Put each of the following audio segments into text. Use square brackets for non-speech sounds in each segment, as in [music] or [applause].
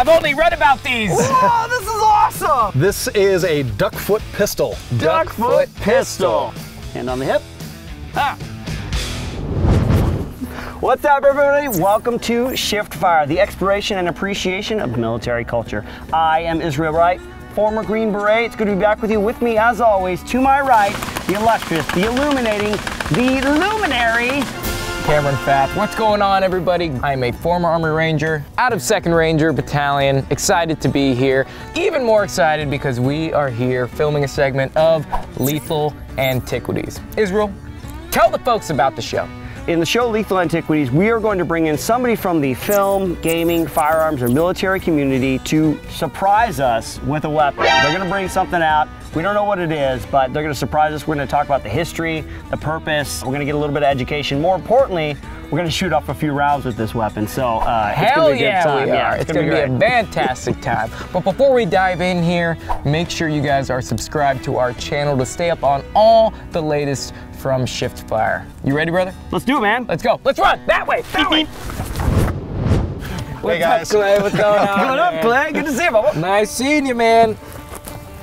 I've only read about these. Whoa, this is awesome! This is a duck foot pistol. Duck foot pistol. Hand on the hip. Ah. What's up, everybody? Welcome to Shift Fire, the exploration and appreciation of military culture. I am Israel Wright, former Green Beret. It's good to be back with you. With me, as always, to my right, the illustrious, the illuminating, the luminary. Cameron Fath. What's going on, everybody? I'm a former Army Ranger out of 2nd Ranger Battalion. Excited to be here. Even more excited because we are here filming a segment of Lethal Antiquities. Israel, tell the folks about the show. In the show Lethal Antiquities, we are going to bring in somebody from the film, gaming, firearms, or military community to surprise us with a weapon. They're going to bring something out. We don't know what it is, but they're going to surprise us. We're going to talk about the history, the purpose. We're going to get a little bit of education. More importantly, we're going to shoot off a few rounds with this weapon. So uh, it's Hell going to be a yeah, good time. we are. it's going to be, great. a fantastic [laughs] time. But before we dive in here, make sure you guys are subscribed to our channel to stay up on all the latest from Shift Fire. You ready, brother? Let's do it, man. Let's go. Let's run that way. That way. What's guys. up, Clay? What's [laughs] going on? Going up, man? Clay. Good to see you, Bubba. Nice seeing you, man.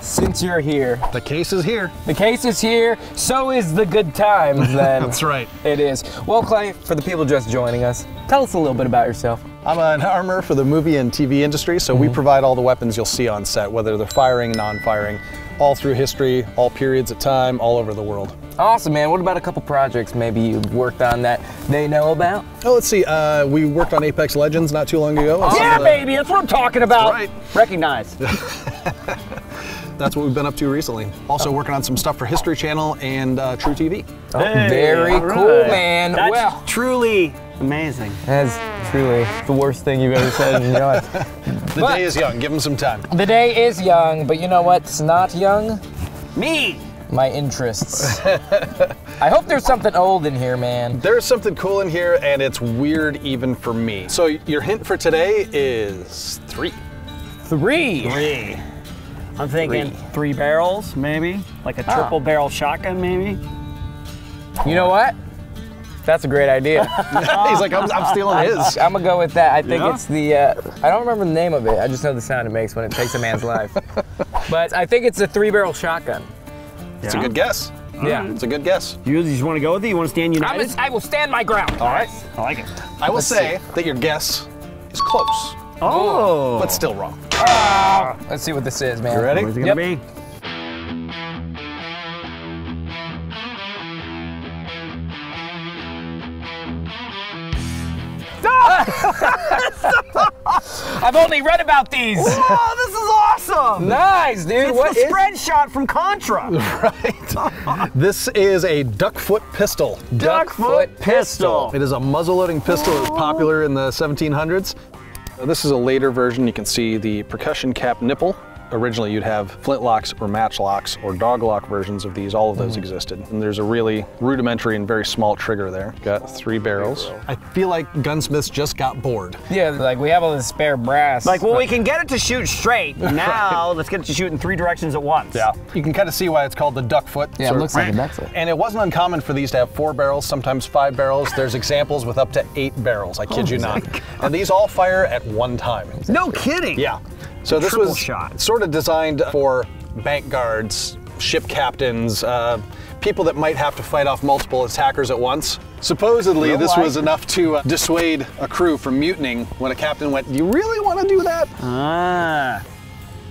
Since you're here, The case is here. the case is here. So is the good times. [laughs] Then That's right. It is. Well, Clay, for the people just joining us, tell us a little bit about yourself. I'm an armor for the movie and TV industry, so we provide all the weapons you'll see on set, whether they're firing, non-firing, all through history, all periods of time, all over the world. Awesome, man. What about a couple projects maybe you've worked on that they know about? Oh, let's see. Uh, we worked on Apex Legends not too long ago. and some Yeah, the- baby. That's what I'm talking about. right. Recognize. [laughs] That's what we've been up to recently. Also working on some stuff for History Channel and uh, truTV. Oh, Hey, very all cool, right. man. That's well, truly amazing. that's truly the worst thing you've ever said in your life. [laughs] The But- day is young. Give them some time. The day is young, but you know what's not young? Me. My interests. [laughs] I hope there's something old in here, man. There's something cool in here, and it's weird even for me. So your hint for today is three. Three. Three. I'm thinking Three. three, barrels, maybe. Like a Ah. triple barrel shotgun, maybe. You know what? That's a great idea. [laughs] [laughs] He's like, I'm, I'm stealing his. I'm gonna go with that. I think Yeah? it's the. Uh, I don't remember the name of it. I just know the sound it makes when it takes a man's life. [laughs] But I think it's a three-barrel shotgun. It's a good guess. Yeah. It's a good guess. You just want to go with it? You want to stand I'm united? a, I will stand my ground. All right. I like it. I will Let's say that your guess is close, Oh. but still wrong. Ah. Let's see what this is, man. You ready? Where's it Yep. gonna be? Ah. [laughs] I've only read about these. Oh, this is awesome! nice, dude. It's What the is? spread shot from Contra. [laughs] Right. this is a duck foot pistol. Duck foot pistol. It is a muzzle-loading pistol. It was popular in the 1700s. This is a later version. You can see the percussion cap nipple. Originally, you'd have flintlocks or matchlocks or doglock versions of these. All of those mm. existed. And there's a really rudimentary and very small trigger there. Got three barrels. I feel like gunsmiths just got bored. Yeah, like we have all this spare brass. Like, well, we can get it to shoot straight. [laughs] Now, let's get it to shoot in three directions at once. Yeah. You can kind of see why it's called the duck foot. Yeah, it looks like a duck foot. And it wasn't uncommon for these to have four barrels, sometimes five barrels. There's examples with up to eight barrels. I kid oh you not. God. And these all fire at one time. No kidding. Yeah. So this Triple was shot. sort of designed for bank guards, ship captains, uh, people that might have to fight off multiple attackers at once. Supposedly, Real this life. was enough to uh, dissuade a crew from mutinying when a captain went, "Do you really want to do that?" Ah.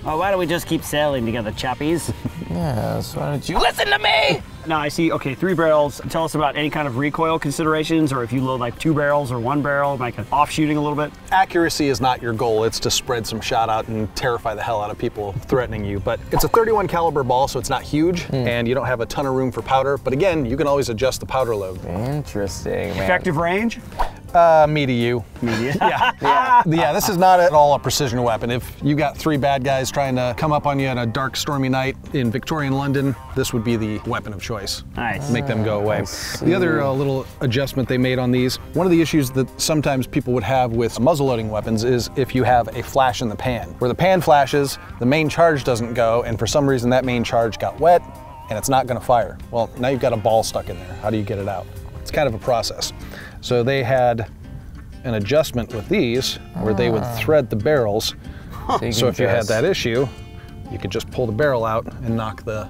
Well, why don't we just keep sailing together, chappies? [laughs] Yes, why don't you listen to me? Now I see. Okay, three barrels. Tell us about any kind of recoil considerations, or if you load like two barrels or one barrel, like off shooting a little bit. Accuracy is not your goal. It's to spread some shot out and terrify the hell out of people threatening you. But it's a 31 caliber ball, so it's not huge, Hmm. and you don't have a ton of room for powder. But again, you can always adjust the powder load. Interesting, man. Effective range. Uh, me to you. Me Media. [laughs] Yeah, [laughs] yeah. yeah, this is not at all a precision weapon. If you got three bad guys trying to come up on you on a dark, stormy night in Victorian London, this would be the weapon of choice. Nice. Make them go away. The other uh, little adjustment they made on these, one of the issues that sometimes people would have with muzzleloading weapons is if you have a flash in the pan. Where the pan flashes, the main charge doesn't go, and for some reason that main charge got wet and it's not gonna fire. Well, now you've got a ball stuck in there. How do you get it out? It's kind of a process. So they had an adjustment with these where they would thread the barrels. You So if you had that issue, you could just pull the barrel out and knock the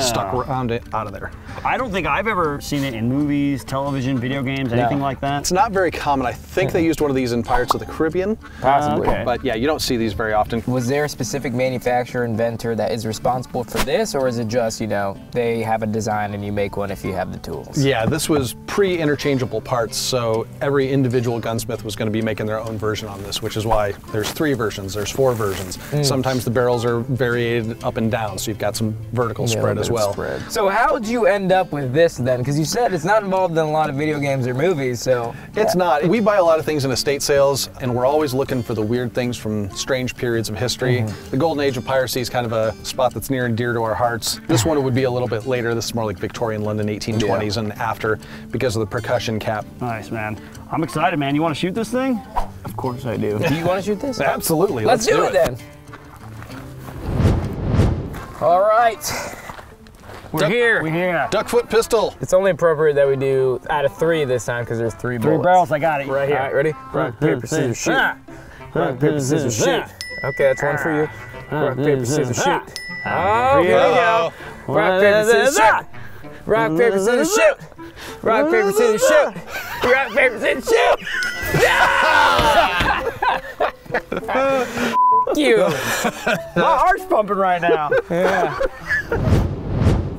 stuck around it out of there. I don't think I've ever seen it in movies, television, video games, anything like that. It's not very common. I think they used one of these in Pirates of the Caribbean, possibly. Okay. but yeah, you don't see these very often. Was there a specific manufacturer inventor that is responsible for this, or is it just you know they have a design and you make one if you have the tools? Yeah, this was pre-interchangeable parts, so every individual gunsmith was going to be making their own version on this, which is why there's three versions, there's four versions. Hmm. Sometimes the barrels are variated up and down, so you've got some vertical Yeah, spread little as well. spread. So how did you end up with this then? Because you said it's not involved in a lot of video games or movies, so It's not. We buy a lot of things in estate sales, and we're always looking for the weird things from strange periods of history. Mm-hmm. The golden age of piracy is kind of a spot that's near and dear to our hearts. This one would be a little bit later. This is more like Victorian London, 1820s and after, because of the percussion cap. Nice, man. I'm excited, man. You want to shoot this thing? of course I do. Do you want to shoot this? Absolutely. Let's, do, it then. All right, we're Duck- here. We're here. Duckfoot pistol. It's only appropriate that we do out of three this time because there's three Three bullets. barrels, I got it. Right here. All right, ready? Rock, paper, scissors, shoot. Rock, paper, scissors, shoot. Okay, that's one for you. Rock, paper, scissors, shoot. Oh, here we go. Rock, paper, scissors, shoot. Rock, paper, scissors, shoot. Rock, paper, scissors, shoot. Rock, paper, scissors, shoot. [laughs] [laughs] Yeah! you. [laughs] My heart's pumping right now. Yeah. [laughs]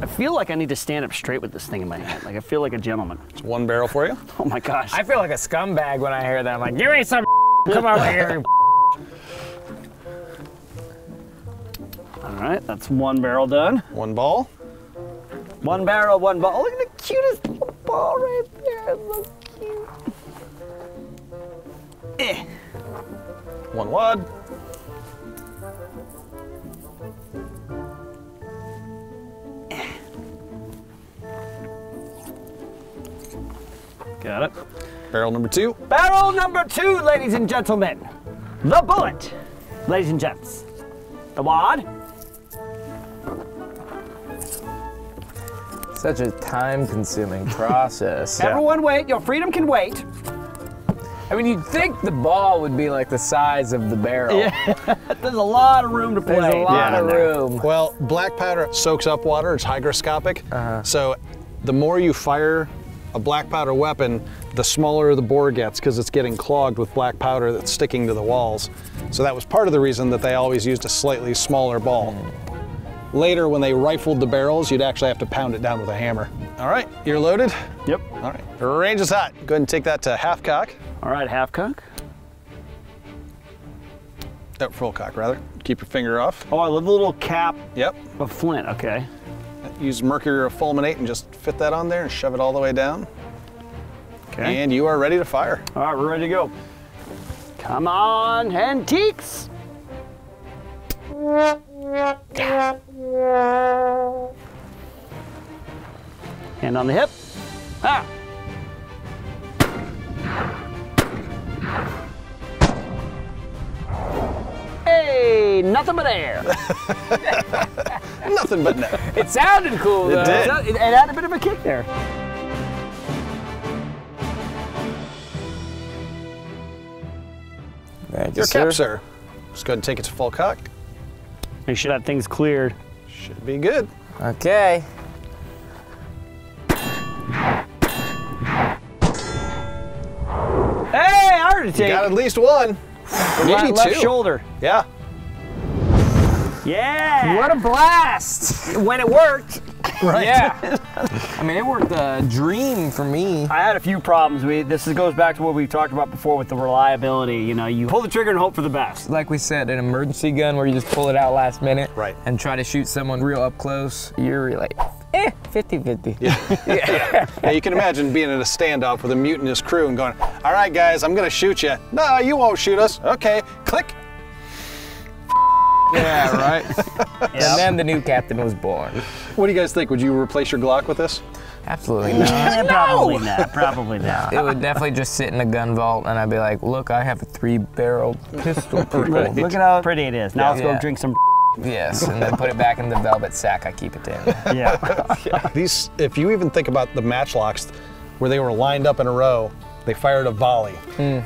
I feel like I need to stand up straight with this thing in my hand. Like I feel like a gentleman. It's one barrel for you. [laughs] Oh my gosh. I feel like a scumbag when I hear that. I'm like, give me some. Come over here. All right, that's one barrel done. One ball. One barrel, one ball. Oh, look at the cutest little ball right there. It's so cute. Eh. One wad. Got it. Barrel number two. Barrel number two, ladies and gentlemen. The bullet. Ladies and gents. The wad. Such a time-consuming [laughs] process. Everyone wait. Your freedom can wait. I mean, you'd think the ball would be like the size of the barrel. Yeah. [laughs] There's a lot of room to play. There's a lot Yeah, of there. room. Well, black powder soaks up water. It's hygroscopic. Uh-huh. So the more you fire a black powder weapon, the smaller the bore gets because it's getting clogged with black powder that's sticking to the walls. So that was part of the reason that they always used a slightly smaller ball. Later, when they rifled the barrels, you'd actually have to pound it down with a hammer. All right, you're loaded. Yep. All right, range is hot. Go ahead and take that to half cock. All right, half cock. Oh, full cock, rather. Keep your finger off. Oh, I love the little cap Yep. of flint. Okay. Use mercury fulminate and just fit that on there and shove it all the way down. Okay. And you are ready to fire. All right, we're ready to go. Come on, antiques. Hand on the hip. Ah. Hey, nothing but air. [laughs] [laughs] Nothing but net. It sounded cool though. did. it, it had a bit of a kick there. Thank Your cap, sir. Just go ahead and take it to full cock. Make sure that thing's cleared. Should be good. Okay. Hey, I heard it take. Got at least one. Right Maybe left two. shoulder. Yeah. Yeah. What a blast! when it worked. Right. Yeah. [laughs] I mean, it worked a dream for me. I had a few problems. We this goes back to what we talked about before with the reliability. You know, you pull the trigger and hope for the best. Like we said, an emergency gun where you just pull it out last minute Right. and try to shoot someone real up close. You're like, eh, 50 50. Now you can imagine being in a standoff with a mutinous crew and going, all right, guys, I'm going to shoot you. No, you won't shoot us. Okay, click. Yeah, right. [laughs] And then the new captain was born. What do you guys think? Would you replace your Glock with this? Absolutely not. [laughs] Eh, Probably not. Probably not. It would definitely just sit in a gun vault, and I'd be like, "Look, I have a three-barreled pistol." [laughs] people." Look, look at how pretty it is. Now let's Yeah. go drink some. Yes, and then put it back in the velvet sack I keep it in. Yeah. These, if you even think about the matchlocks where they were lined up in a row, they fired a volley.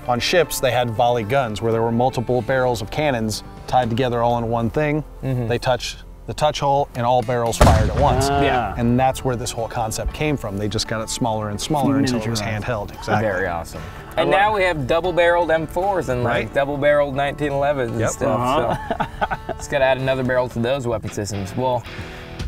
On ships, they had volley guns where there were multiple barrels of cannons tied together all in one thing. They touch the touch hole and all barrels fired at once. Yeah. And that's where this whole concept came from. They just got it smaller and smaller until it was Miniaturized. handheld. Exactly. Very awesome. And now we have double-barreled M4s and like Right. double-barreled 1911s and Yep. stuff. So it's got to add another barrel to those weapon systems. Well,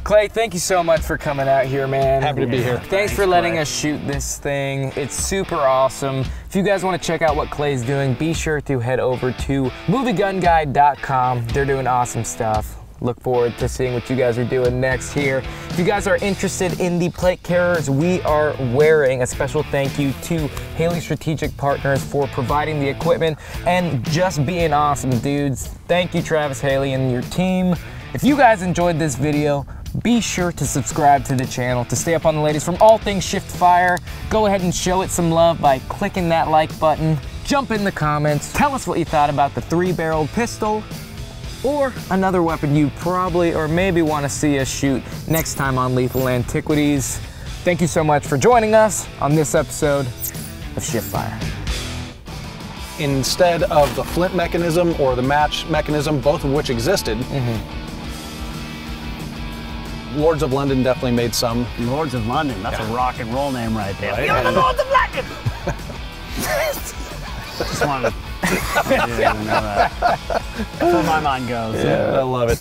Clay, thank you so much for coming out here, man. Happy to be here. Thanks, for letting Clay. us shoot this thing. It's super awesome. If you guys want to check out what Clay's doing, be sure to head over to moviegunguide.com. They're doing awesome stuff. Look forward to seeing what you guys are doing next here. If you guys are interested in the plate carriers we are wearing, a special thank you to Haley Strategic Partners for providing the equipment and just being awesome dudes. Thank you, Travis Haley, and your team. If you guys enjoyed this video, be sure to subscribe to the channel to stay up on the latest from all things Shift Fire. Go ahead and show it some love by clicking that like button. Jump in the comments. Tell us what you thought about the three barreled pistol or another weapon you probably or maybe want to see us shoot next time on Lethal Antiquities. Thank you so much for joining us on this episode of Shift Fire. Instead of the flint mechanism or the match mechanism, both of which existed, mm-hmm. Lords of London definitely made some. Lords of London. That's a rock and roll name right there. Right. You're the Lords of London. [laughs] Just wanted to, [laughs] yeah, know that. That's where my mind goes. Yeah, I love it.